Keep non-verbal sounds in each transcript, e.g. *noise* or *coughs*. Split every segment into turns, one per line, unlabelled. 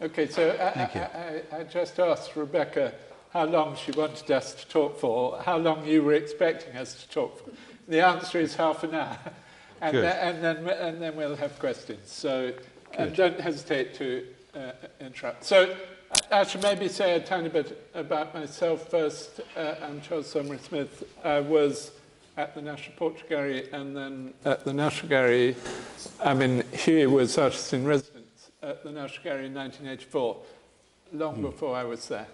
Okay, so I, I, I, just asked Rebecca how long she wanted us to talk for, how long you were expecting us to talk for. The answer is half an hour. *laughs* And, and, then, and then we'll have questions. So uh, and don't hesitate to uh, uh interrupt. So uh, I should maybe say a tiny bit about myself first. Uh, I'm Charles Saumarez Smith. I was at the National Portrait Gallery and then at the National Gallery. I mean, Hughie was artist in residence at the National Gallery in 1984, long before I was there.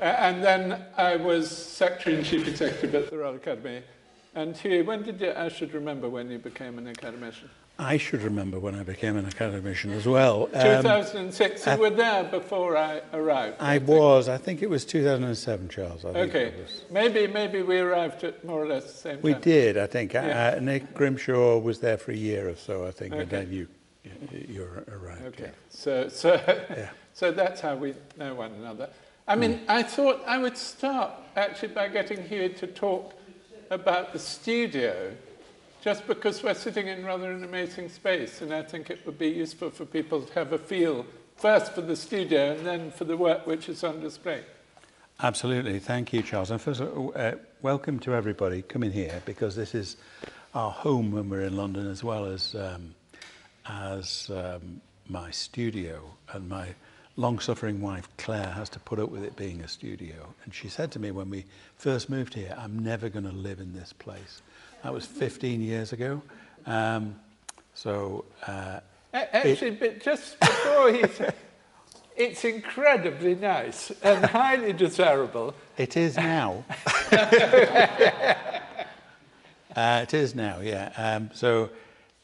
Uh, and then I was Secretary and Chief Executive at the Royal Academy. And Hughie, when did you, I should remember when you became an academician?
I should remember when I became an academician as well. Um,
2006, you were there before I arrived.
I was, I think it was 2007, Charles. I
Okay, maybe maybe we arrived at more or less the same
We
time.
did, I think.
Yeah.
Uh, Nick Grimshaw was there for a year or so, I think, and
Okay.
then you, you you arrived.
Okay, so so
Yeah. *laughs*
so that's how we know one another. I mean, I thought I would start actually by getting Hugh to talk about the studio, just because we're sitting in rather an amazing space, and I think it would be useful for people to have a feel first for the studio and then for the work which is on display.
Absolutely. Thank you, Charles. And first of all, uh, welcome to everybody coming here because this is our home when we're in London as well as, um, as um, my studio. And my long-suffering wife, Claire, has to put up with it being a studio. And she said to me when we first moved here, I'm never going to live in this place. That was 15 years ago. Um, so uh,
Actually, but just before he *laughs* it's incredibly nice and highly desirable.
It is now. *laughs* uh, it is now, yeah. Um, so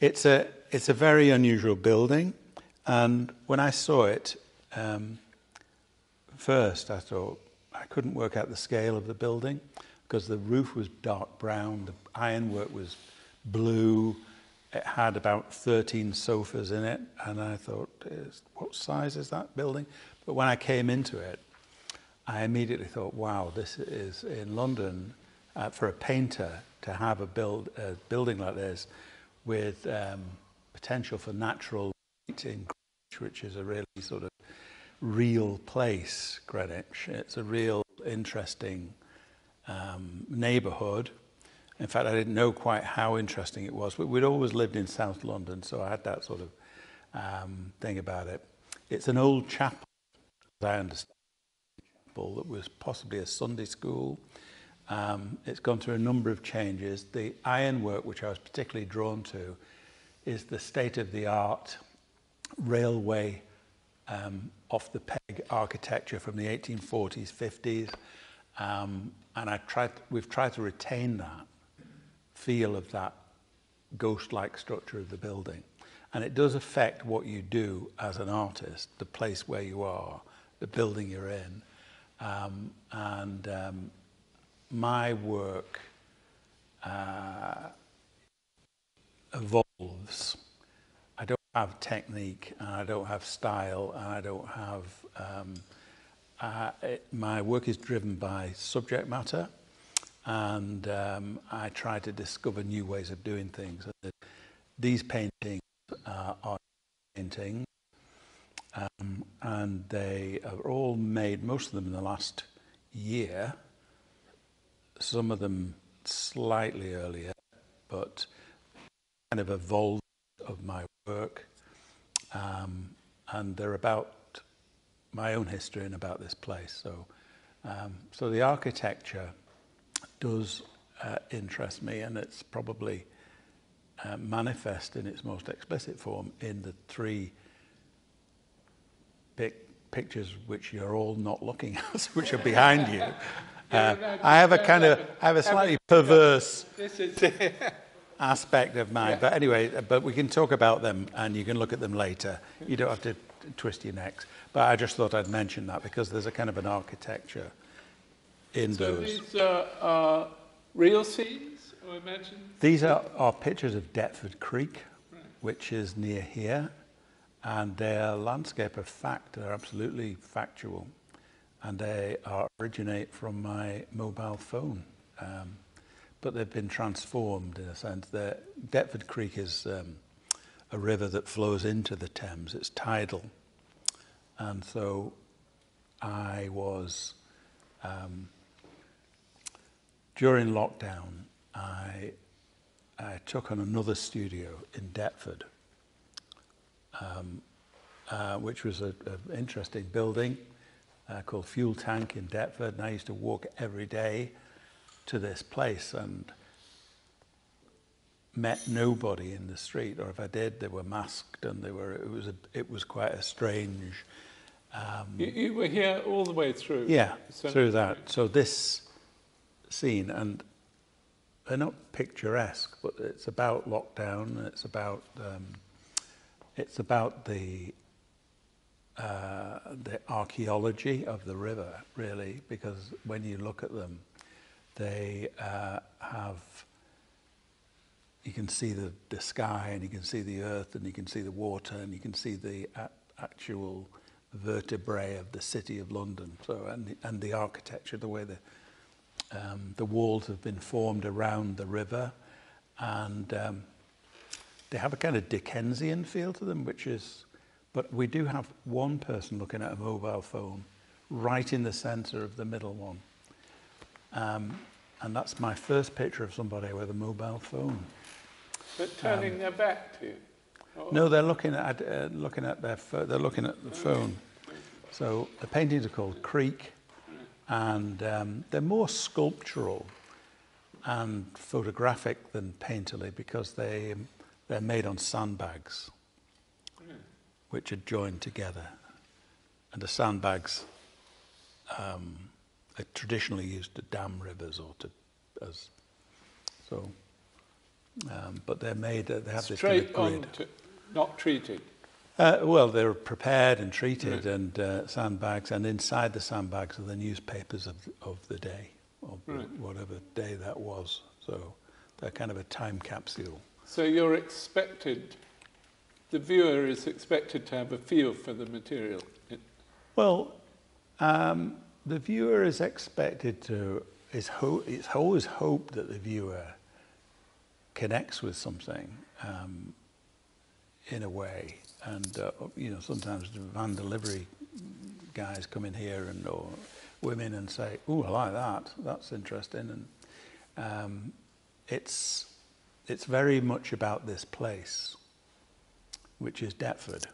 it's a, it's a very unusual building. And when I saw it um, first, I thought I couldn't work out the scale of the building because the roof was dark brown, the ironwork was blue, it had about 13 sofas in it. And I thought, what size is that building? But when I came into it, I immediately thought, wow, this is in London uh, for a painter to have a, build, a building like this with um, potential for natural light in Greenwich, which is a really sort of real place, Greenwich. It's a real interesting um, neighbourhood. In fact, I didn't know quite how interesting it was. But we'd always lived in South London, so I had that sort of um, thing about it. It's an old chapel, as I understand that was possibly a Sunday school. Um, it's gone through a number of changes. The ironwork, which I was particularly drawn to, is the state-of-the-art railway um, off the peg architecture from the 1840s, 50s. Um, and I tried, we've tried to retain that feel of that ghost-like structure of the building. And it does affect what you do as an artist, the place where you are, the building you're in. Um, and um, my work uh, evolves. I don't have technique, and I don't have style, and I don't have. Um, uh, it, my work is driven by subject matter, and um, I try to discover new ways of doing things. These paintings uh, are paintings, um, and they are all made, most of them in the last year, some of them slightly earlier, but kind of evolved of my work. Um, and they're about my own history and about this place. So, um, so the architecture does uh, interest me, and it's probably uh, manifest in its most explicit form in the three pic- pictures which you're all not looking *laughs* at, which are behind you. Uh, I have a kind of, I have a slightly perverse *laughs* aspect of mine. But anyway, but we can talk about them and you can look at them later. You don't have to twist your necks. But I just thought I'd mention that because there's a kind of an architecture in
so
those.
these are, are real scenes, I imagine.
These are, are pictures of Deptford Creek, which is near here. And they're landscape of fact. They're absolutely factual. And they are, originate from my mobile phone. Um, but they've been transformed in a sense. They're, Deptford Creek is um, a river that flows into the Thames. It's tidal. And so I was, um, during lockdown, I, I took on another studio in Deptford, um, uh, which was an interesting building uh, called Fuel Tank in Deptford. And I used to walk every day to this place and met nobody in the street, or if I did, they were masked, and they were. It was a, it was quite a strange. Um,
You, you were here all the way through.
yeah, through that. So this scene, and they're not picturesque, but it's about lockdown. It's about um, it's about the uh, the archaeology of the river, really, because when you look at them, they uh, have. You can see the, the sky, and you can see the earth, and you can see the water, and you can see the a- actual vertebrae of the city of London. So, and the, and the architecture, the way the um, the walls have been formed around the river, and um, they have a kind of Dickensian feel to them, which is. But we do have one person looking at a mobile phone, right in the centre of the middle one, um, and that's my first picture of somebody with a mobile phone.
But turning their back to you. Or-
No, they're looking at uh, looking at their they're looking at the phone. So the paintings are called Creek, and um, they're more sculptural and photographic than painterly because they they're made on sandbags, which are joined together, and the sandbags um, are traditionally used to dam rivers or to as so. Um, but they're made. They have this kind of
Straight
grid.
not treated.
Uh, well, they're prepared and treated, and uh, sandbags, and inside the sandbags are the newspapers of, of the day, of
Right.
whatever day that was. So they're kind of a time capsule.
So you're expected, the viewer is expected to have a feel for the material. It-
Well, um, the viewer is expected to, is ho- it's always hoped that the viewer connects with something um, in a way. And, uh, you know, sometimes the van delivery guys come in here and or women and say, oh, I like that. That's interesting. And um, it's, it's very much about this place, which is Deptford,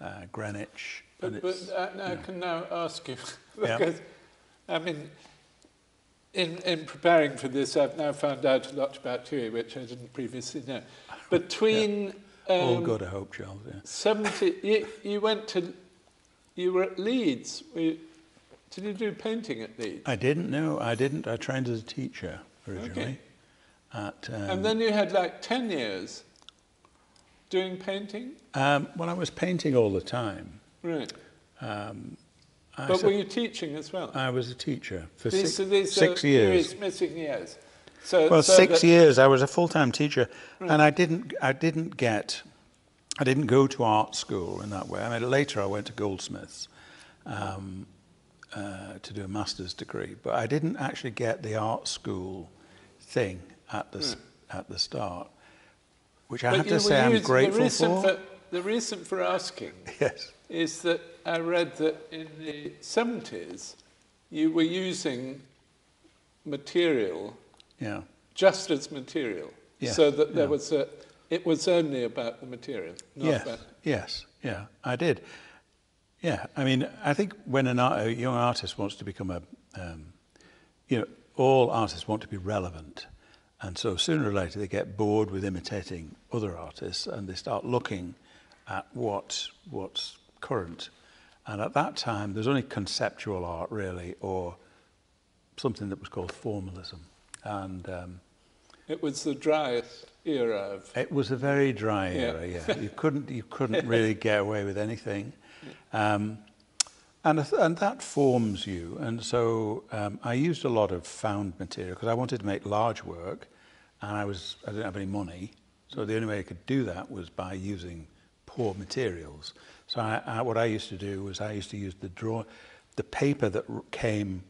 uh, Greenwich.
But, but uh, I
yeah.
can now ask you, *laughs*
Yeah.
because, I mean, in, in preparing for this, I've now found out a lot about TUI, which I didn't previously know. Between
All
um,
good, I hope, Charles. Yeah.
70, you, you went to, you were at Leeds. You- did you do painting at Leeds?
I didn't know. I didn't. I trained as a teacher originally.
Okay.
At um,
and then you had like 10 years doing painting?
um, well, I was painting all the time.
Right.
Um, I,
But
sa-
were you teaching as well?
I was a teacher for
These,
six,
these
six
are
years.
Missing years. So,
Well,
so
six years. I was a full-time teacher, and I didn't. I didn't get. I didn't go to art school in that way. I mean, later I went to Goldsmiths um, uh, to do a master's degree, but I didn't actually get the art school thing at the s at the start, which I
But
have to say I'm grateful
the reason
for.
The reason for asking *laughs*
Yes.
Is that I read that in the 70s you were using material
Yeah.
just as material.
Yeah,
So that there
yeah.
was a, it was only about the material, not
yes,
about,
yes, yeah, I did. Yeah, I mean, I think when art, a young artist wants to become a, um, you know, all artists want to be relevant, and so sooner or later they get bored with imitating other artists, and they start looking at what what's current. And at that time, there's only conceptual art really, or something that was called formalism, and. Um,
it was the driest era of,
It was a very dry
Yeah.
era, yeah. You *laughs* couldn't, you couldn't really get away with anything. Um, and, and that forms you. And so um, I used a lot of found material because I wanted to make large work and I, was, I didn't have any money. So the only way I could do that was by using poor materials. So I, I, what I used to do was I used to use the draw, the paper that came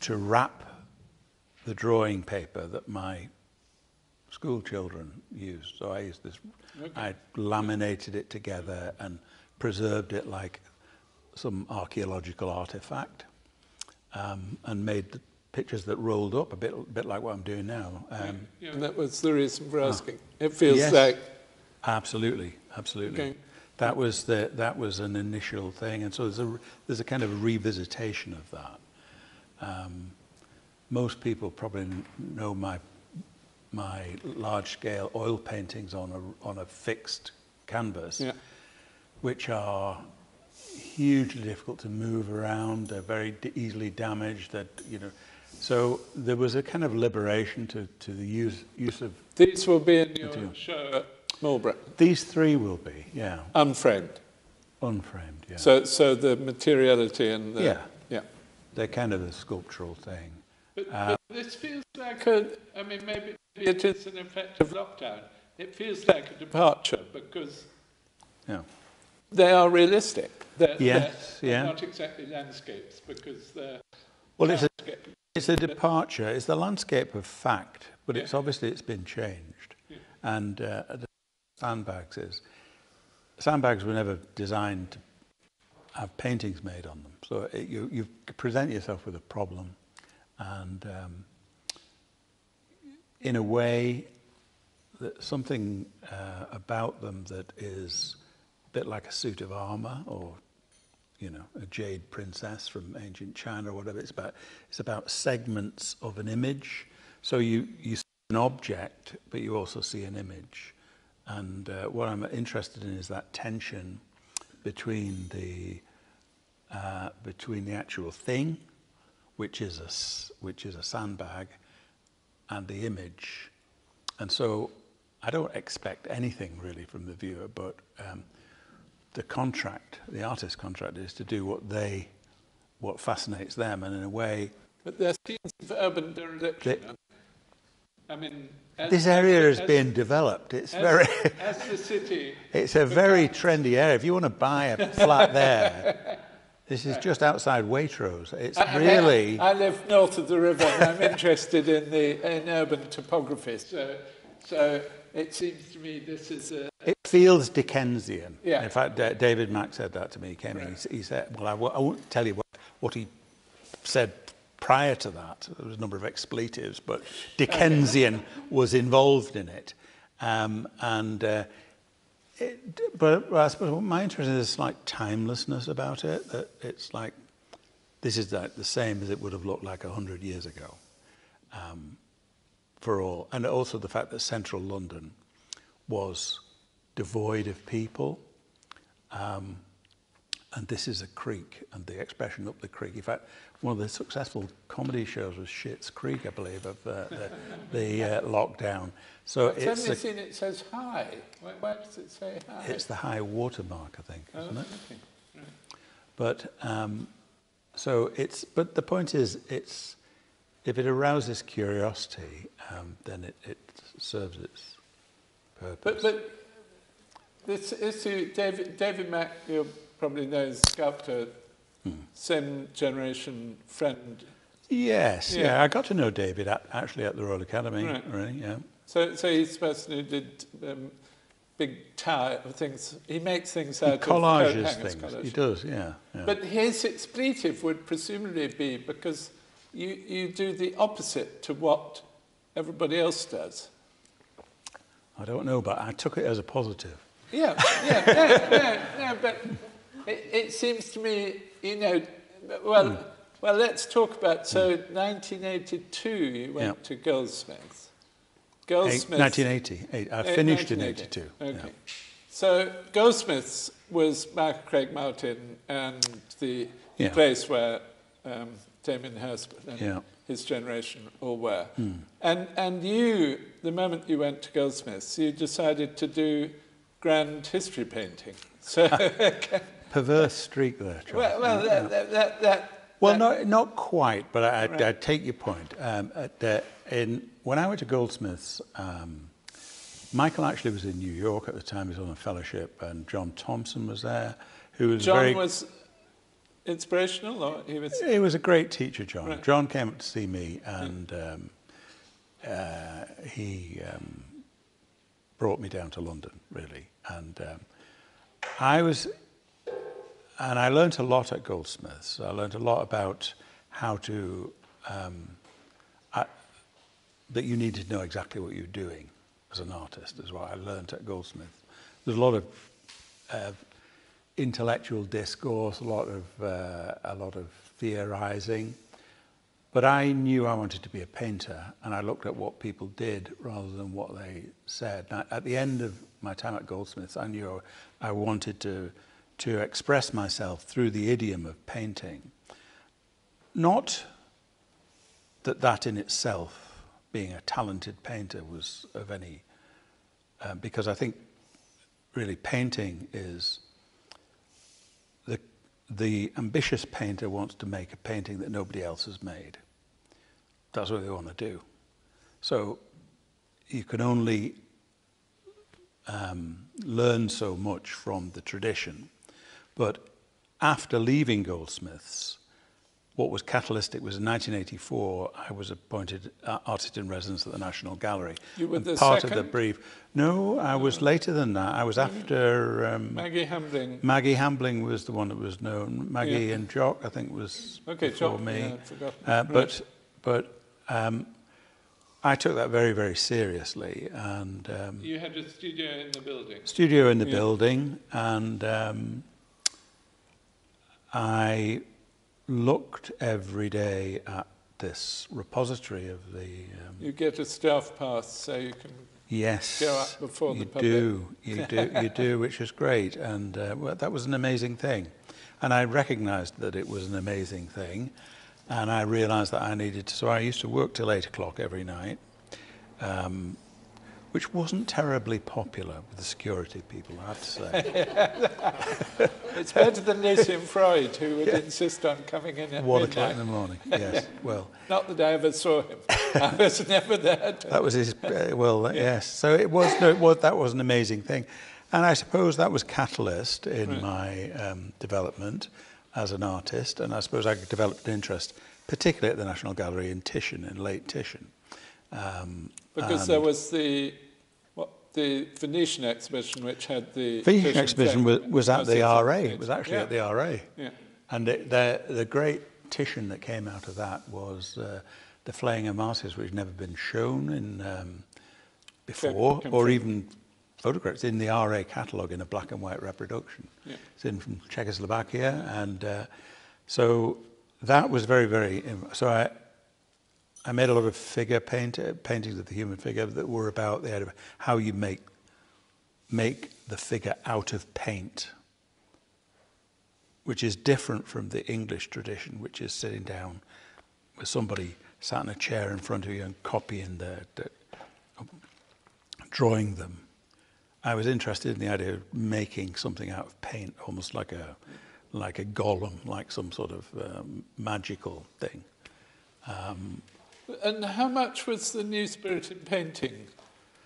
to wrap the drawing paper that my school children used. So I used this, I laminated it together and preserved it like some archaeological artifact um, and made the pictures that rolled up a bit, a bit like what I'm doing now. Um,
Yeah, and that was the reason for asking. It feels
Yes.
like
Absolutely, absolutely.
Okay.
That was the that was an initial thing, and so there's a there's a kind of revisitation of that. Um, most people probably know my my large scale oil paintings on a on a fixed canvas,
Yeah.
which are hugely difficult to move around. They're very d- easily damaged. That you know, so there was a kind of liberation to to the use use of
these will be in your
Material.
show at Marlborough,
these three will be yeah
unframed.
unframed yeah.
So, so the materiality and the
Yeah.
yeah.
They're kind of a sculptural thing.
But,
Uh,
but this feels like a. I mean, maybe, maybe it is an effect of lockdown. It feels like a departure because
Yeah.
they are realistic. They're,
Yes,
they're,
yeah.
They're not exactly landscapes because they're.
Well, it's a, it's a departure. It's the landscape of fact, but it's obviously it's been changed.
Yeah.
And uh, the sandbags is. Sandbags were never designed to have paintings made on them. So it, you you present yourself with a problem, and um, in a way, that something uh, about them that is a bit like a suit of armor or you know a jade princess from ancient China or whatever. It's about it's about segments of an image. So you you see an object but you also see an image and uh, what I'm interested in is that tension between the uh, between the actual thing which is a which is a sandbag and the image and so I don't expect anything really from the viewer, but um, the contract, the artist's contract, is to do what they, what fascinates them, and in a way,
But there's scenes of urban dereliction.
They-
I mean, as,
this area is
as-
being developed. It's
as,
very,
as the city. *laughs*
it's a very trendy area. If you want to buy a flat there, *laughs* this is just outside Waitrose. It's
I- I-
really,
I, live north of the river, and I'm interested in the in urban topography. So, so it seems to me this is a
it feels Dickensian.
Yeah.
In fact, Da- David Mach said that to me. He came in. He, he said, "Well, I, w- I won't tell you what, what he said prior to that. There was a number of expletives, but Dickensian was involved in it. Um, and uh, it, but I suppose my interest is this like timelessness about it. That it's like this is like the same as it would have looked like a hundred years ago. Um, for all, and also the fact that central London was devoid of people. Um, and this is a creek, and the expression up the creek. In fact, one of the successful comedy shows was Schitt's Creek, I believe, of uh, the, the uh, lockdown. So
I've
it's a,
seen it says hi. Why, why does it say hi?
it's the high water mark, I think,
Oh,
isn't it?
okay.
But um, so it's. But the point is, it's if it arouses curiosity, um, then it, it serves its purpose.
But, but this issue, David, David Mach, you probably know, a sculptor, Same generation friend.
Yes, yeah.
Yeah.
I got to know David at, actually at the Royal Academy.
Right.
Really, yeah.
So, so he's the person who did um, big tower things. He makes things
He
out of coat
collages
hangers,
things.
collage.
He does, yeah. yeah.
But his expletive would presumably be because you, you do the opposite to what everybody else does.
I don't know, but I took it as a positive.
Yeah, yeah, no, no, no, but it, it seems to me, you know, well,
Hmm.
well, let's talk about, so 1982 you went
Yeah.
to Goldsmiths. Goldsmiths.
1980. Eight, I finished in
1980.
82.
Okay.
yeah.
So Goldsmiths was Michael Craig Martin and the
Yeah.
place where um, Damien Hirst and his generation all were. And, and you, the moment you went to Goldsmiths, you decided to do grand history painting. So, *laughs*
Perverse streak there, Charles.
well, well that, that, that, that,
Well, not, not quite, but I,
Right.
I, I take your point. Um, at, uh, in, when I went to Goldsmiths, um, Michael actually was in New York at the time. He was on a fellowship, and John Thompson was there, who was
John
very.
was inspirational, or he was.
He was a great teacher, John.
Right.
John came up to see me, and um, uh, he um, brought me down to London, really. And um, I was, and I learned a lot at Goldsmiths. I learned a lot about how to, um, I, that you needed to know exactly what you're doing as an artist, is what I learned at Goldsmiths. There's a lot of uh, intellectual discourse, a lot of, uh, a lot of theorizing. But I knew I wanted to be a painter, and I looked at what people did rather than what they said. Now, at the end of my time at Goldsmiths, I knew I wanted to, to express myself through the idiom of painting. Not that that in itself, being a talented painter, was of any, uh, because I think really painting is the, the ambitious painter wants to make a painting that nobody else has made. That's what they want to do. So you can only um, learn so much from the tradition. But after leaving Goldsmiths, what was catalytic was in 1984, I was appointed artist in residence at the National Gallery.
You were
and
the
part
second?
of the brief. No, I was later than that. I was after um,
Maggie Hambling.
Maggie Hambling was the one that was known. Maggie
Yeah.
and Jock, I think, was
Okay,
before
Jock,
me.
yeah, I'd forgotten.
Uh, but but um, I took that very very seriously and um,
You had a studio in the building.
studio in the
Yeah.
building and um, I looked every day at this repository of the um,
You get a staff pass so you can
Yes,
go up before the
you
public.
do, you do, you do, *laughs* which is great, and uh, well, that was an amazing thing, and I recognised that it was an amazing thing, and I realised that I needed to. So I used to work till eight o'clock every night, um, which wasn't terribly popular with the security people, I have to say. *laughs*
It's better than Lucian Freud, who would insist on coming in at
One o'clock in the morning. Yes, *laughs* well,
Not that I ever saw him. *laughs* I was never there.
That was his. Uh, well, yes. So it was. No, it was. That was an amazing thing, and I suppose that was catalyst in
Right.
my um, development as an artist. And I suppose I developed an interest, particularly at the National Gallery in Titian, in late Titian. Um,
because there was the what the Venetian exhibition, which had the
Venetian exhibition was, was at the RA. It was actually
yeah.
at the RA.
Yeah.
And it, the, the great Titian that came out of that was uh, the Flaying of Marsyas, which had never been shown in um, before, or even photographs in the RA catalogue in a black and white reproduction.
Yeah.
It's in from Czechoslovakia, and uh, so that was very, very. So I, I made a lot of figure paint, paintings of the human figure that were about the idea of how you make make the figure out of paint, which is different from the English tradition, which is sitting down with somebody sat in a chair in front of you and copying the, the drawing them. I was interested in the idea of making something out of paint, almost like a like a golem, like some sort of um, magical thing.
And how much was the new spirit in painting?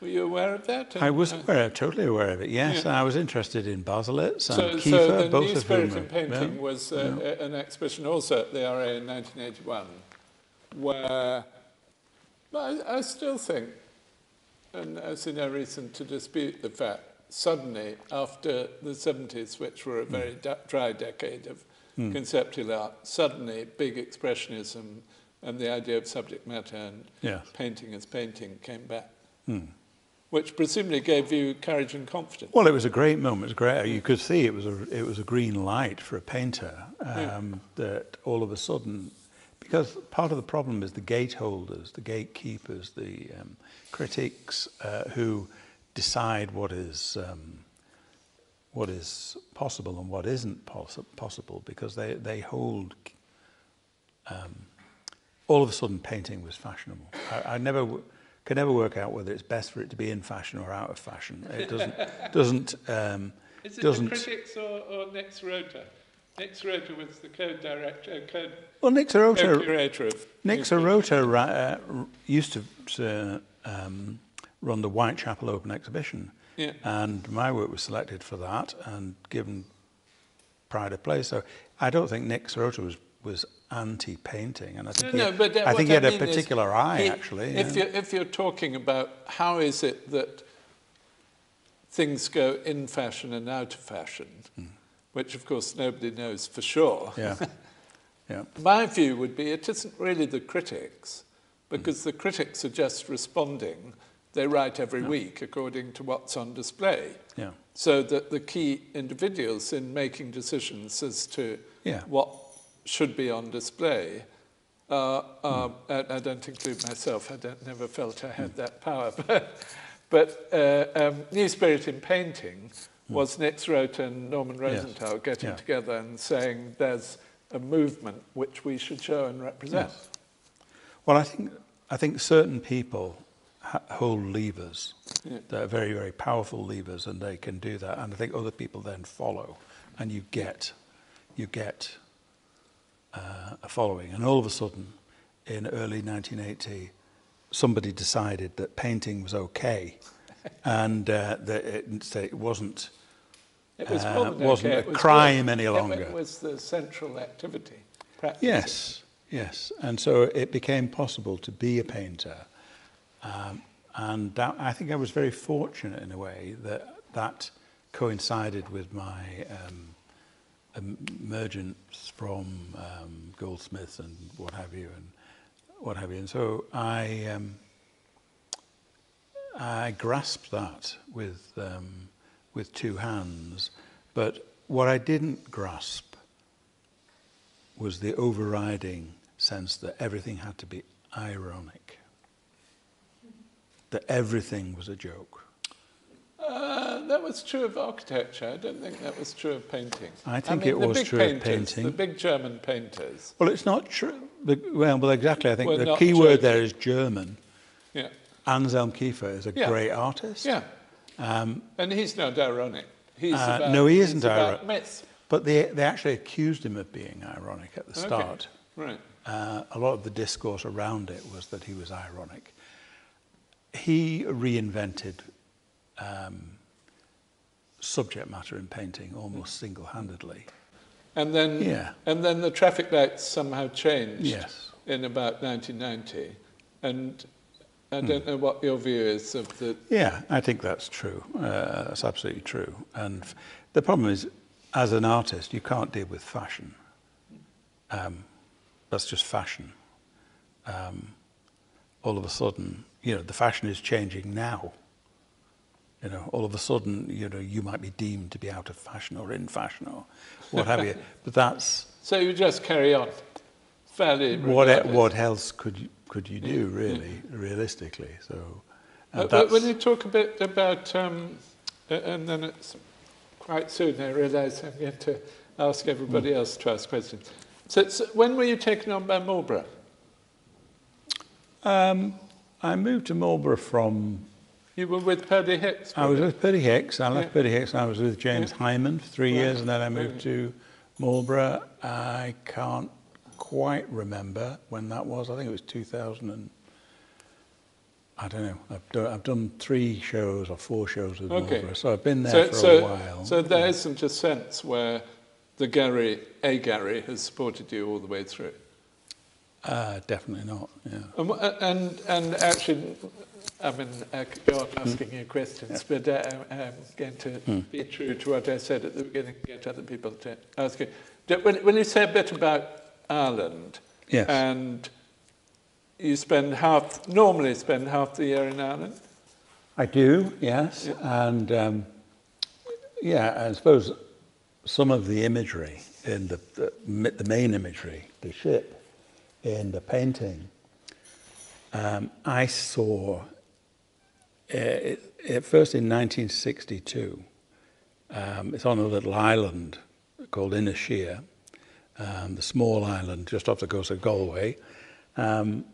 Were you aware of that?
I was
Uh,
aware, totally aware of it. Yes,
Yeah.
I was interested in Baselitz and
So,
Kiefer,
so the
both
new
of
spirit
whom.
in painting
yeah.
was uh, an exhibition also at the RA in 1981, where I, I still think, and I see no reason to dispute the fact, suddenly after the 70s, which were a very da- dry decade of conceptual art, suddenly big expressionism and the idea of subject matter and
Yes.
painting as painting came back, which presumably gave you courage and confidence.
Well, it was a great moment. It was great. You could see it was a it was a green light for a painter. Um, That all of a sudden, because part of the problem is the gateholders, the gatekeepers, the um, critics uh, who decide what is um, what is possible and what isn't possi- possible, because they they hold. Um, all of a sudden, painting was fashionable. I, I never. w- Can never work out whether it's best for it to be in fashion or out of fashion. It doesn't *laughs* doesn't um,
Is it
doesn't.
the critics or, or Nick Serota? Nick Serota was the code director, uh, code,
Well, Nick
Serota.
Nick Serota uh, used to uh, um, run the Whitechapel Open Exhibition,
Yeah.
and my work was selected for that and given pride of place. So I don't think Nick Serota was was anti-painting, and I think
no,
he,
but uh,
I think he had
mean
a particular eye
he-
actually.
If
yeah.
you're, if you're talking about how is it that things go in fashion and out of fashion,
Hmm.
which of course nobody knows for sure.
Yeah. *laughs* Yeah.
My view would be it isn't really the critics, because the critics are just responding. They write every week according to what's on display.
Yeah.
So that the key individuals in making decisions as to
Yeah.
what should be on display, uh, uh, I, don't include myself, I never felt I had that power, *laughs* but, but uh, um, New Spirit in Painting was Nick Serota and Norman
Yes.
Rosenthal getting
Yeah.
together and saying there's a movement which we should show and represent.
Yes. Well, I think I think certain people hold levers
Yeah.
that are very very powerful levers, and they can do that. And I think other people then follow, and you get you get uh, a following. And all of a sudden, in early 1980, somebody decided that painting was okay, *laughs* and uh, that it, it wasn't.
It was
uh, wasn't
okay,
a
was
crime any longer.
It was the central activity. Practice.
Yes, yes. And so it became possible to be a painter. Um, and that, I think I was very fortunate in a way that that coincided with my um, emergence from um, Goldsmiths and what have you, and what have you. And so I, um, I grasped that with um, with two hands. But what I didn't grasp was the overriding sense that everything had to be ironic, that everything was a joke.
Uh, that was true of architecture. I don't think that was true of painting.
I think
mean,
it was true of painting.
The big German painters.
Well, it's not true. Well, well, exactly. I think the key word there is German.
Yeah.
Anselm Kiefer is a
Yeah.
great artist.
Yeah.
Um,
And he's not ironic. He's
Uh,
about,
no, he isn't ironic. but they, they actually accused him of being ironic at the start. Okay.
Right.
Uh, a lot of the discourse around it was that he was ironic. He reinvented um, subject matter in painting almost single-handedly.
And then,
Yeah.
and then the traffic lights somehow changed
Yes.
in about 1990. And I
Hmm.
don't know what your view is of the.
Yeah, I think that's true. Uh, that's absolutely true. And f- the problem is, as an artist, you can't deal with fashion. Um, that's just fashion. Um, all of a sudden, you know, the fashion is changing now. You know, all of a sudden, you know, you might be deemed to be out of fashion or in fashion or what have you. *laughs* But that's
So you just carry on fairly.
what. What else could you could you do really, realistically? So. and
Uh, but when you talk a bit about, um, and then it's quite soon, I realise I'm going to ask everybody
Hmm.
else to ask questions. So, so when were you taken on by Marlborough?
Um, I moved to Marlborough from.
You were with Purdy Hicks?
I was
were
with Purdy Hicks. I left
Yeah.
Purdy Hicks. I was with James
Yeah.
Hyman for three
Right.
years, and then I moved
Right.
to Marlborough. I can't quite remember when that was. I think it was 2000 and. I don't know. I've done, I've done three shows or four shows with
Okay.
Marlborough, so I've been there
so,
for
so,
a while.
So there isn't a sense where the Gary, a Gary, has supported you all the way through.
Uh, definitely not. Yeah.
And, and, and actually, I mean, I could go on asking you questions, but uh, I'm going to be true to what I said at the beginning, get other people to ask you. When, when you say a bit about Ireland,
Yes.
and you spend half, normally spend half the year in Ireland,
I do, yes. And um, yeah, I suppose some of the imagery in the, the, the main imagery, the ship, in the painting, um, I saw uh, it, first in 1962. Um, it's on a little island called Inisheer, um, the small island just off the coast of Galway. Um,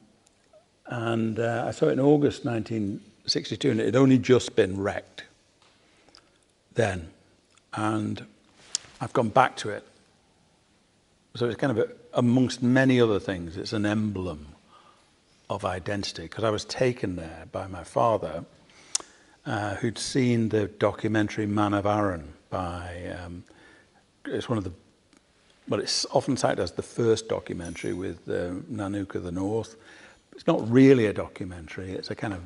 and uh, I saw it in August 1962, and it had only just been wrecked then. And I've gone back to it. So it's kind of a, amongst many other things, it's an emblem of identity. Because I was taken there by my father, uh, who'd seen the documentary Man of Arran by, um, it's one of the, well, it's often cited as the first documentary with uh, Nanook of the North. It's not really a documentary, it's a kind of,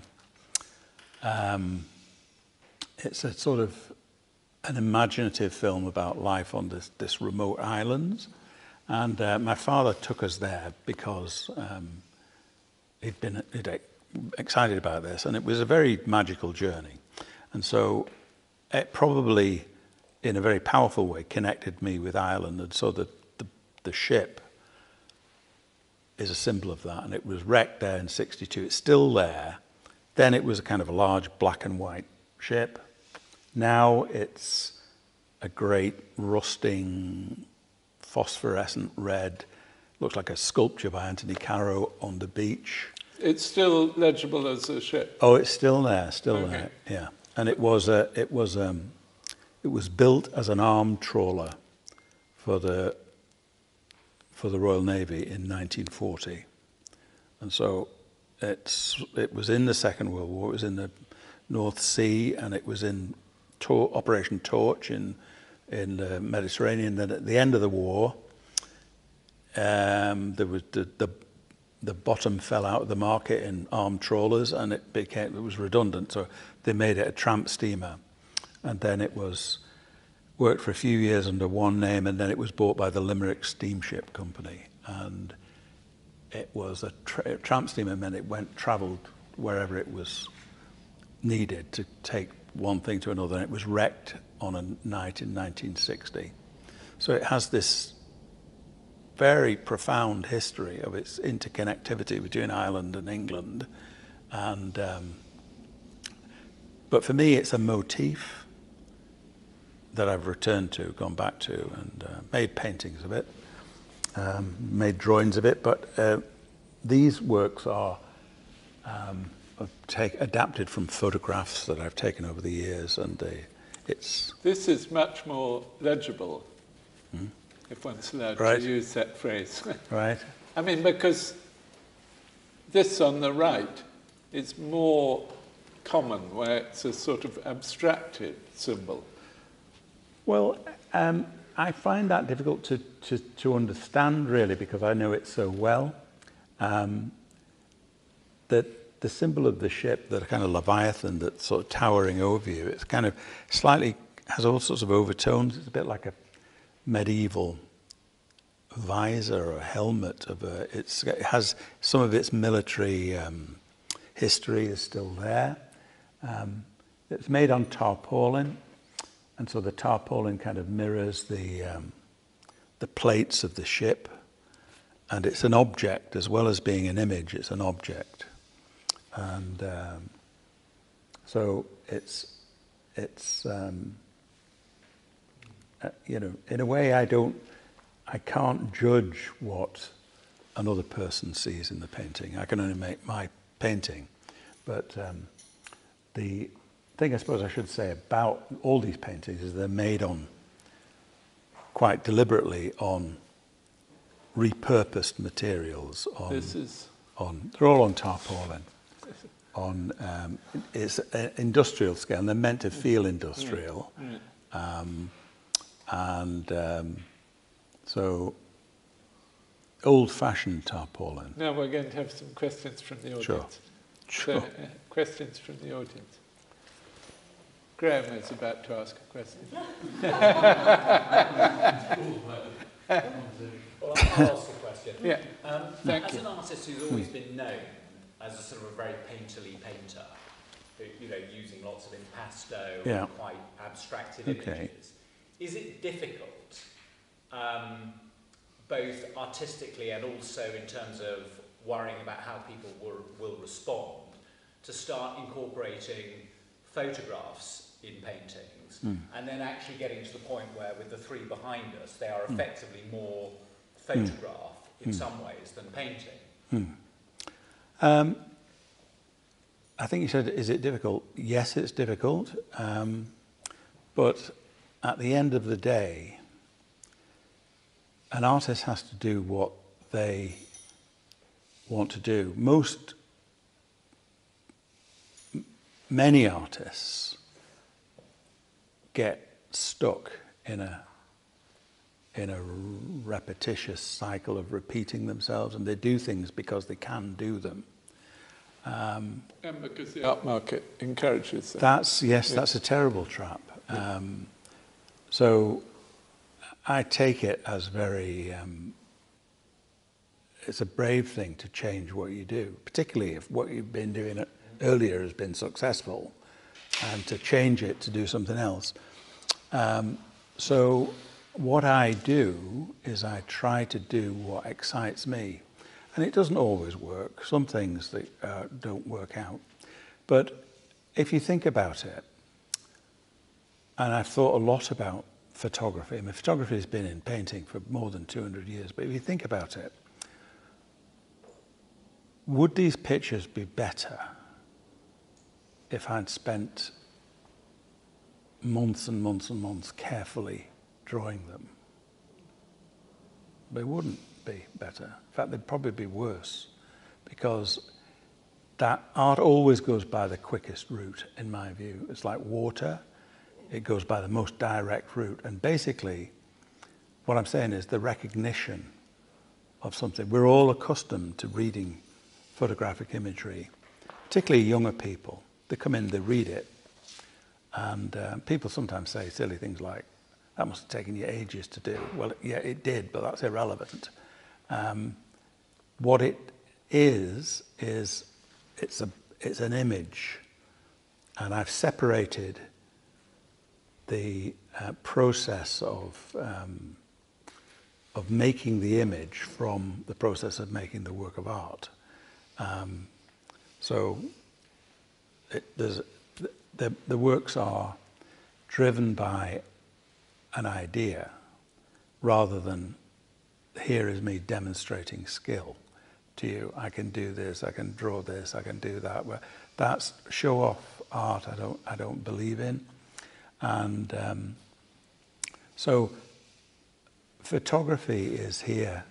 um, it's a sort of an imaginative film about life on this, this remote islands. And uh, my father took us there because um, he'd been he'd excited about this, and it was a very magical journey. And so it probably, in a very powerful way, connected me with Ireland. And so the, the, the ship is a symbol of that. And it was wrecked there in 62. It's still there. Then it was a kind of a large black and white ship. Now it's a great rusting phosphorescent red, looks like a sculpture by Anthony Caro on the beach.
It's still legible as a ship.
Oh, it's still there, still
Okay.
there. Yeah, and it was a, it was um, it was built as an armed trawler for the for the Royal Navy in 1940, and so it's it was in the Second World War. It was in the North Sea, and it was in Tor- Operation Torch in in the Mediterranean. Then at the end of the war, um, there was the, the the bottom fell out of the market in armed trawlers, and it became it was redundant. So they made it a tramp steamer, and then it was worked for a few years under one name, and then it was bought by the Limerick Steamship Company, and it was a, tra- tramp steamer meant it went travelled wherever it was needed to take one thing to another, and it was wrecked on a night in 1960. So it has this very profound history of its interconnectivity between Ireland and England. And, um, but for me, it's a motif that I've returned to, gone back to, and uh, made paintings of it, um, made drawings of it. But uh, these works are um, take, adapted from photographs that I've taken over the years, and they, it's
This is much more legible, if one's allowed
Right.
to use that phrase. *laughs*
right.
I mean, because this on the right is more common, where it's a sort of abstracted symbol.
Well, um, I find that difficult to, to, to understand really because I know it so well. Um, that the symbol of the ship, the kind of leviathan that's sort of towering over you, it's kind of slightly has all sorts of overtones. It's a bit like a medieval visor or helmet of a. It's, it has some of its military um, history is still there. Um, it's made on tarpaulin, and so the tarpaulin kind of mirrors the um, the plates of the ship, and it's an object as well as being an image. It's an object, and um, so it's it's um, uh, you know in a way I don't I can't judge what another person sees in the painting. I can only make my painting, but um, the thing I suppose I should say about all these paintings is they're made on quite deliberately on repurposed materials on
This is
on they're all on tarpaulin on um, it's an industrial scale and they're meant to feel industrial um, and um, so old-fashioned tarpaulin
now we're going to have some questions from the audience.
Sure.
So, uh, questions from the audience. Graham is about to ask a question. *laughs* *laughs*
Well, I'll ask a question.
Yeah,
Um,
Thank
as
you.
an artist who's always been known as a sort of a very painterly painter, you know, using lots of impasto
Yeah.
and quite abstracted
Okay.
images, is it difficult, um, both artistically and also in terms of worrying about how people will, will respond, to start incorporating photographs in paintings hmm. and then actually getting to the point where with the three behind us they are hmm. effectively more photograph in hmm. some ways than painting.
Um, I think you said, is it difficult? Yes, it's difficult. Um, but at the end of the day, an artist has to do what they want to do. Most, many artists get stuck in a in a repetitious cycle of repeating themselves, and they do things because they can do them.
and because the art market encourages that.
That's yes, that's a terrible trap. Um, so I take it as very, um, it's a brave thing to change what you do, particularly if what you've been doing earlier has been successful, and to change it to do something else. Um, so what I do is I try to do what excites me. And it doesn't always work. Some things that, uh, don't work out. But if you think about it, and I've thought a lot about photography. I mean, photography has been in painting for more than 200 years, but if you think about it, would these pictures be better if I'd spent months and months and months carefully drawing them? They wouldn't be better. In fact, they'd probably be worse because that art always goes by the quickest route, in my view. It's like water, it goes by the most direct route. And basically, what I'm saying is the recognition of something. We're all accustomed to reading photographic imagery, particularly younger people. They come in, they read it, and uh, people sometimes say silly things like, that must have taken you ages to do. Well, yeah, it did, but that's irrelevant. Um, what it is, is it's, a, it's an image, and I've separated the uh, process of, um, of making the image from the process of making the work of art. Um, so it, the, the works are driven by an idea rather than here is me demonstrating skill to you. I can do this, I can draw this, I can do that. Well, that's show off art I don't, I don't believe in. And um, so photography is here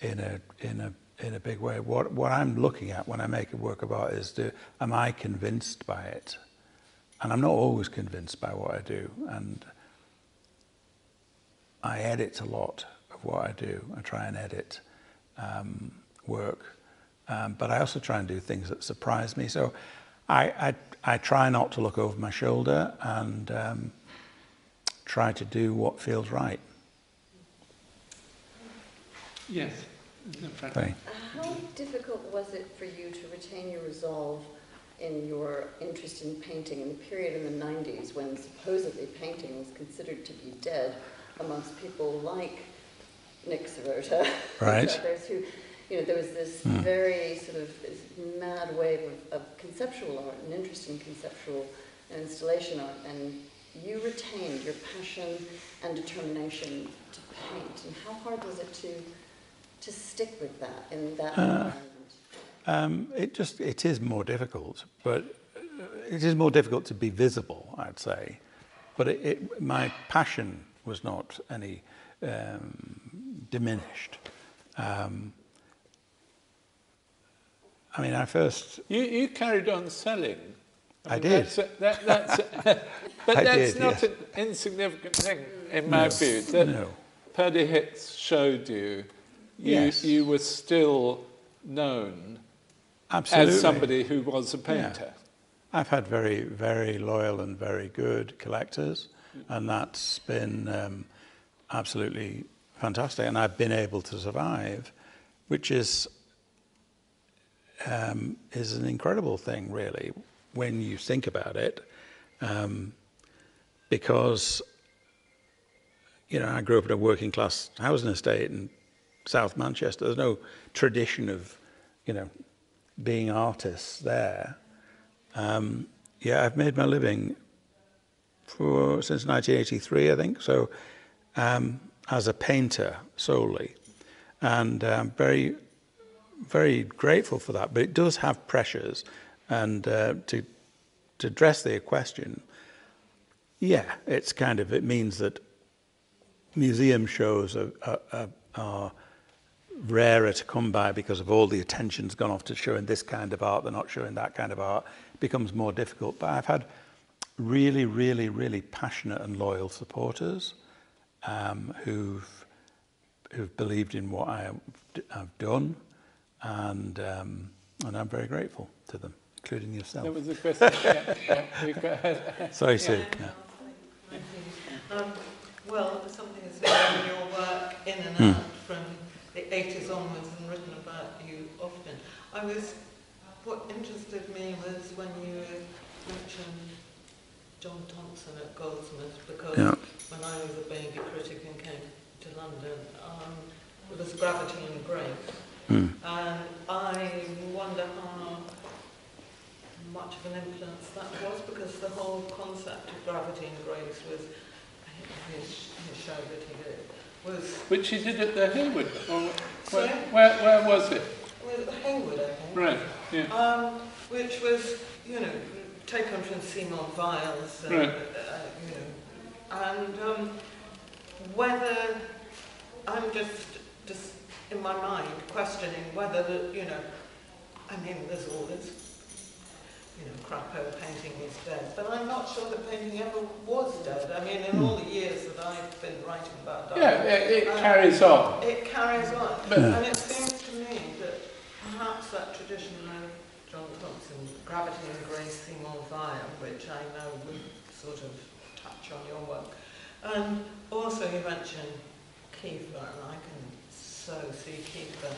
in a, in a, in a big way. What, what I'm looking at when I make a work of art is do, am I convinced by it? And I'm not always convinced by what I do. And I edit a lot of what I do. I try and edit um, work. Um, but I also try and do things that surprise me. So I, I, I try not to look over my shoulder and um, try to do what feels right.
Yes.
Okay.
How difficult was it for you to retain your resolve in your interest in painting in the period in the 90s when supposedly painting was considered to be dead amongst people like Nick Serota,
right. *laughs*
others who you know, there was this mm. very sort of mad wave of, of, conceptual art and interest in conceptual and installation art, and you retained your passion and determination to paint. And how hard was it to to stick with that in that uh, environment?
Um, it just it is more difficult, but it is more difficult to be visible, I'd say. But it, it, my passion was not any um, diminished. Um, I mean, I first.
You, you carried on selling.
I, I did.
That's a, that, that's a, *laughs* but I that's did, not yes. an insignificant thing, in my no. view. That no. Purdy Hicks showed you, you,
yes.
you were still known
Absolutely.
as somebody who was a painter. Yeah.
I've had very, very loyal and very good collectors, and that's been um, absolutely fantastic. And I've been able to survive, which is um, is an incredible thing, really, when you think about it, um, because you know I grew up in a working class housing estate in South Manchester. There's no tradition of you know being artists there. Um, yeah, I've made my living for since 1983, I think. So um, as a painter solely, and I'm um, very very grateful for that, but it does have pressures. And uh, to, to address the question, yeah, it's kind of, it means that museum shows are, are, are rarer to come by because of all the attention's gone off to showing this kind of art, they're not showing that kind of art. It becomes more difficult. But I've had really, really, really passionate and loyal supporters um, who've, who've believed in what I have done and, um, and I'm very grateful to them, including yourself.
That was a question. *laughs* yeah, yeah, *laughs*
Sorry, Sue. Yeah.
Um, well, something has been in your work in and
Hmm.
out from the 80s onwards and written about you often. I was, what interested me was when you mentioned Jon Thompson at Goldsmiths because
Yeah.
when I was a baby critic and came to London, um, it was Gravity and Grace.
Hmm.
And I wonder how much of an influence that was, because the whole concept of gravity and grace was his, his show that he did was
Which he did at the Hayward. Or where, where, where was it?
was Hayward, I think.
Right, yeah.
Um, which was, you know, taken from Simone Weil, and,
Right.
uh, you know, and um, whether I'm just, just in my mind questioning whether the, you know, I mean, there's all this, you know, Crapo painting is dead, but I'm not sure that painting ever was dead. I mean, in all the years that I've been writing about Dali,
Yeah, it, it
Uh,
carries on.
it carries on.
But-
and it seems to me that perhaps that tradition Jon Thompson, Gravity and Grace Simone Weil, which I know would sort of touch on your work. And also you mentioned Kiefer, and I can so see Kiefer.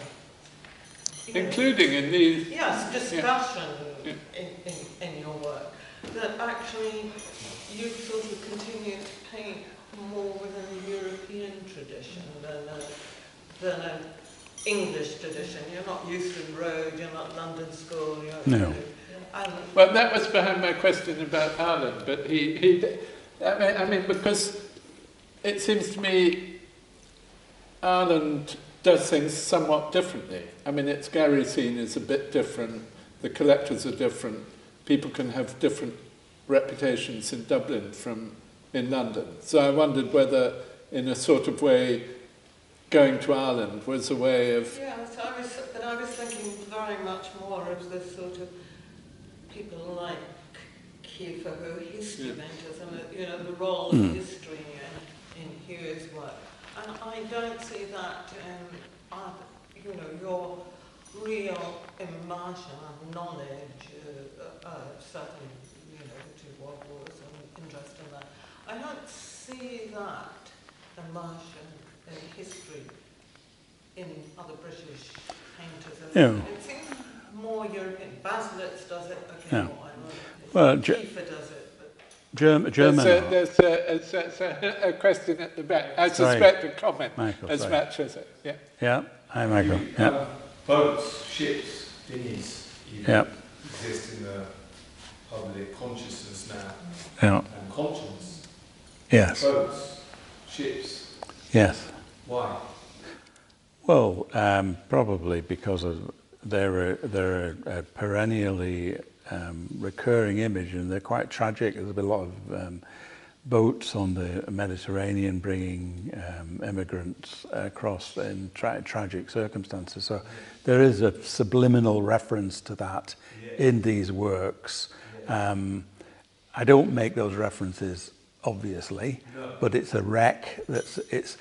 Including in these.
Yes, discussion
Yeah.
in, in, in your work. That actually you sort of continue to paint more within a European tradition than a, than an English tradition. You're not Euston Road, you're not London School, you're...
No.
And,
Well, that was behind my question about Ireland, but he, he I mean, I mean, because it seems to me Ireland does things somewhat differently. I mean, its gallery scene is a bit different, the collectors are different, people can have different reputations in Dublin from in London. So I wondered whether, in a sort of way, going to Ireland was a way of
yes, I was, but I was thinking very much more of the sort of people like Kiefer, who are history
Yeah.
painters, and you know the role of
Mm.
history in, in Hugh's work. And I don't see that in other, you know, your real immersion of knowledge, uh, uh, certainly, you know, the two world wars and interest in that. I don't see that immersion in history in other British painters. And
Yeah.
It seems more European. Baselitz does it, okay,
Yeah.
more, I know.
Well, Ge-
Kiefer does it,
Germ- German
There's, a, there's, a, a, there's a, a question at the back. I
Sorry.
suspect a comment
Michael,
as
sorry.
much as it. Yeah.
Yeah. Hi, Michael. Yeah.
Uh, boats, ships, dinghies
Yeah.
exist in the public consciousness now
Yeah.
and conscience.
Yes.
Boats, ships,
Yes.
Why?
Well, um, probably because of they're a, they're a, a perennially um, recurring image, and they're quite tragic. There's been a lot of um, boats on the Mediterranean bringing um, immigrants across in tra- tragic circumstances. So there is a subliminal reference to that in these works. Um, I don't make those references obviously, but it's a wreck that's it's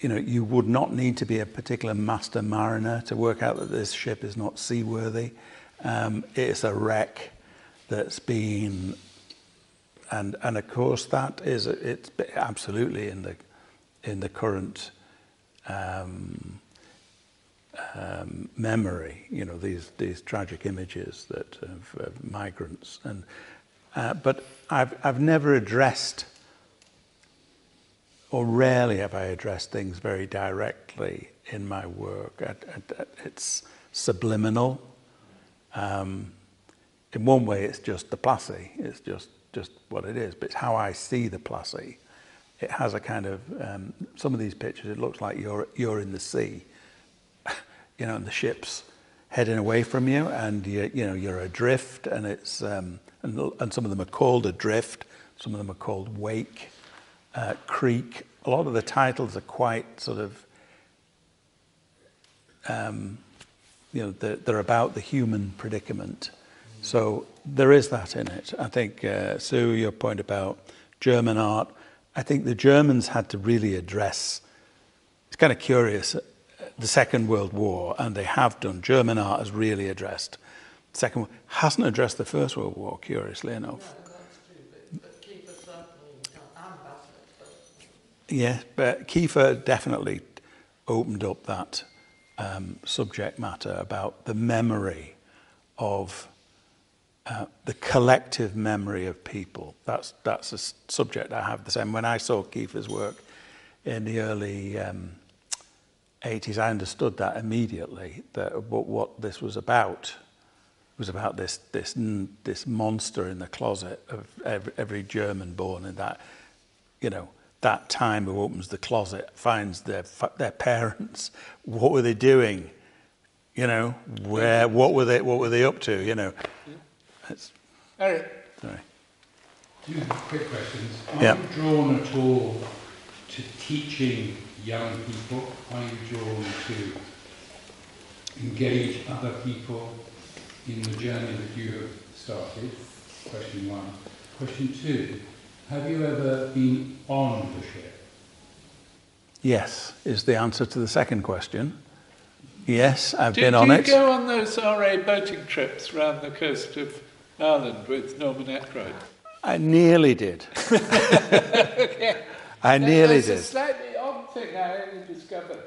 you know, you would not need to be a particular master mariner to work out that this ship is not seaworthy. Um, it's a wreck that's been, and and of course that is it's absolutely in the in the current um, um, memory. You know these these tragic images that of, of migrants and. Uh, but I've I've never addressed or rarely have I addressed things very directly in my work. It's subliminal. Um, in one way, it's just the Plassey. It's just, just what it is. But it's how I see the Plassey. It has a kind of, um, some of these pictures, it looks like you're, you're in the sea. *laughs* you know, and the ship's heading away from you, and you, you know, you're adrift, and it's, um, and, and some of them are called adrift, some of them are called wake uh, Creek. A lot of the titles are quite sort of, um, you know, they're, they're about the human predicament. So there is that in it. I think, uh, Sue, your point about German art, I think the Germans had to really address, it's kind of curious, uh, the Second World War, and they have done. German art has really addressed Second World, hasn't addressed the First World War, curiously enough.
no, that's true. But, but Kiefer certainly, you know, and Baselitz, but
Yeah, but Kiefer definitely opened up that um, subject matter about the memory of uh, the collective memory of people. That's that's a subject I have the same. When I saw Kiefer's work in the early um, 80s, I understood that immediately. That what, what this was about was about this this this monster in the closet of every, every German born in that, you know that time who opens the closet finds their their parents. What were they doing? You know, where what were they what were they up to? You know. It's,
Eric.
Sorry.
Two quick questions. Are
Yeah.
you drawn at all to teaching young people? Are you drawn to engage other people in the journey that you have started? Question one. Question two, have you ever been on the ship?
Yes, is the answer to the second question. Yes, I've
Did
been on Did
you
it.
go on those RA boating trips around the coast of Ireland with Norman Ackroyd?
I nearly did. *laughs* I nearly did.
There's a
did.
slightly odd thing I only discovered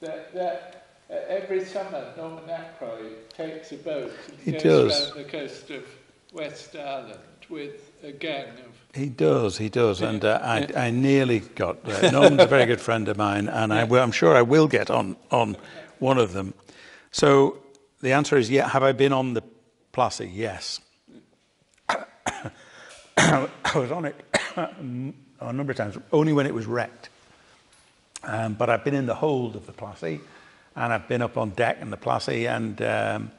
that, that uh, every summer Norman Ackroyd takes a boat and
He
goes
does.
around the coast of West Ireland with a gang of.
He does, he does, and uh, I, I nearly got there. Norman's a very good friend of mine, and I will, I'm sure I will get on on one of them. So the answer is yeah. Have I been on the Plassey? Yes. *coughs* I was on it *coughs* a number of times, only when it was wrecked. Um, but I've been in the hold of the Plassey, and I've been up on deck in the Plassey, and um,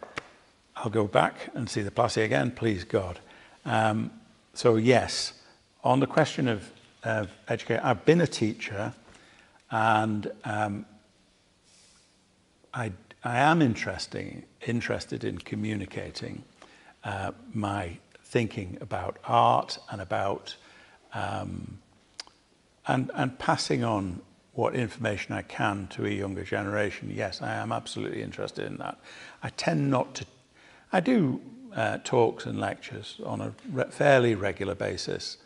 I'll go back and see the Plassey again, please God. Um, so yes, on the question of, of education, I've been a teacher, and um, I, I am interesting, interested in communicating uh, my thinking about art and about um, and, and passing on what information I can to a younger generation. Yes, I am absolutely interested in that. I tend not to, I do uh, talks and lectures on a re- fairly regular basis.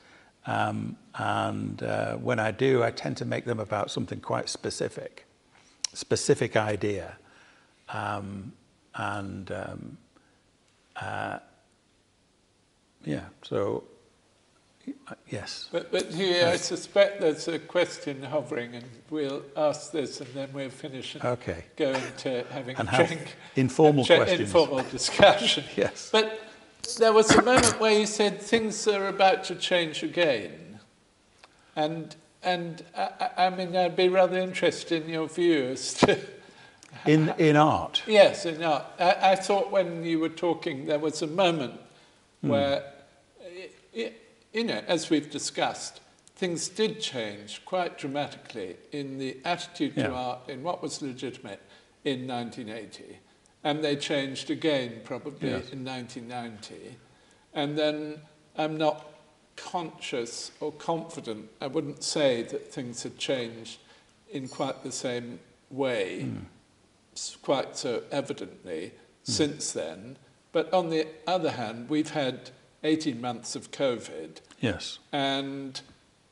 Um, and uh, when I do, I tend to make them about something quite specific, specific idea. Um, and um, uh, yeah, so yes.
But, but here I suspect there's a question hovering, and we'll ask this and then we'll finish and
Okay.
go into having
And
a
have
drink.
informal *laughs* questions.
Informal discussion. *laughs*
Yes.
But there was a moment where you said things are about to change again. And, and I, I mean, I'd be rather interested in your view as to. *laughs*
In, in art.
Yes, in art. I, I thought when you were talking, there was a moment
Hmm.
where, i i you know, as we've discussed, things did change quite dramatically in the attitude to art, in what was legitimate in 1980. And they changed again probably
Yes.
in 1990. And then I'm not conscious or confident, I wouldn't say that things had changed in quite the same way hmm. s- quite so evidently hmm. since then. But on the other hand, we've had 18 months of COVID
Yes.
and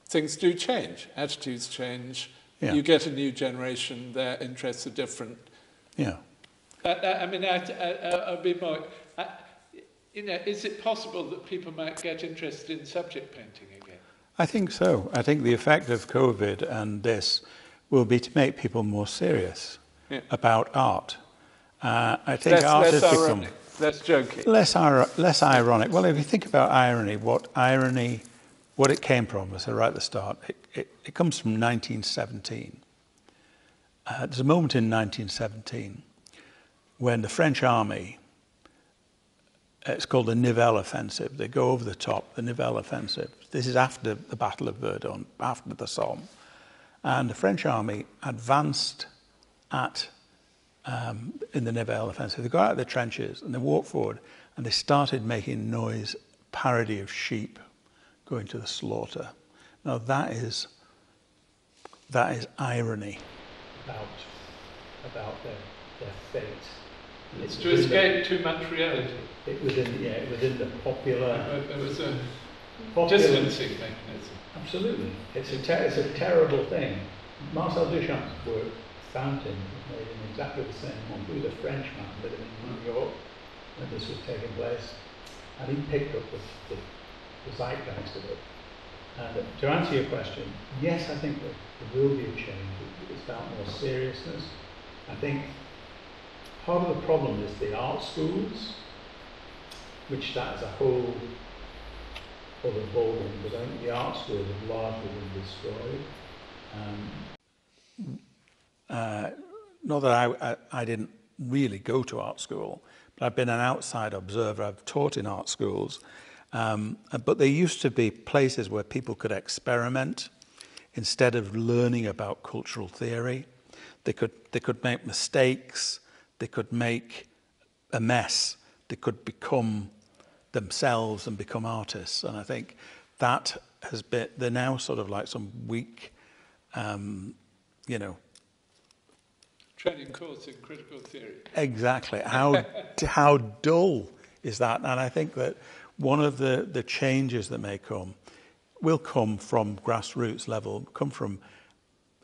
things do change, attitudes change.
Yeah.
You get a new generation, their interests are different.
Yeah.
I, I, I mean, I, I, I'll be more. I, you know, is it possible that people might get interested in subject painting again?
I think so. I think the effect of COVID and this will be to make people more serious
Yeah.
about art. Uh, I think
Less,
art
less
has become
ironic, less joking.
less, less ironic. Well, if you think about irony, what irony, what it came from, as I right at the start, it, it, it comes from 1917. Uh, there's a moment in 1917 when the French army, uh, it's called the Nivelle Offensive, they go over the top, the Nivelle Offensive. This is after the Battle of Verdun, after the Somme. And the French army advanced at um, in the Nivelle offensive. They got out of the trenches and they walked forward and they started making noise, parody of sheep going to the slaughter. Now that is that is irony about about their, their fate.
It's to escape too much reality.
It within yeah, within the popular
There was a
popular-
distancing mechanism.
Absolutely. It's a, ter- it's a terrible thing. Marcel Duchamp's work, Fountain, made in exactly the same month. He was a Frenchman living in New York when this was taking place. And he picked up the, the, the zeitgeist of it. And to answer your question, yes, I think that there will be a change. It's about more seriousness. I think part of the problem is the art schools, which that is a whole other ballgame, because I think the art schools have largely been destroyed. Um,
Uh, not that I, I, I didn't really go to art school, but I've been an outside observer. I've taught in art schools. Um, but there used to be places where people could experiment instead of learning about cultural theory. They could, they could make mistakes, they could make a mess, they could become themselves and become artists. And I think that has been, they're now sort of like some weak, um, you know,
Training course in critical theory.
Exactly. How how dull is that? And I think that one of the, the changes that may come will come from grassroots level, come from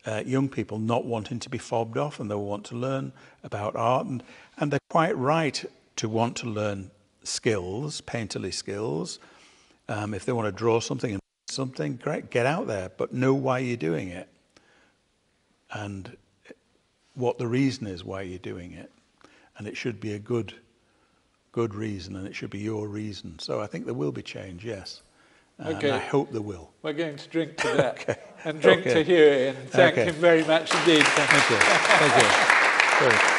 uh, young people not wanting to be fobbed off and they'll want to learn about art. And, and they're quite right to want to learn skills, painterly skills. Um, if they want to draw something and something, great, get out there, but know why you're doing it. And what the reason is why you're doing it. And it should be a good, good reason, and it should be your reason. So I think there will be change, yes.
Okay.
And I hope there will.
We're going to drink to *laughs* that
Okay.
and drink
Okay.
to Hughie and thank him very much indeed. Thank
Thank you. Thank you. Sorry.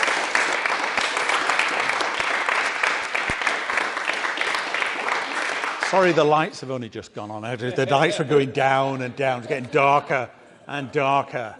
Sorry, the lights have only just gone on. The lights were going down and down. It's getting darker and darker.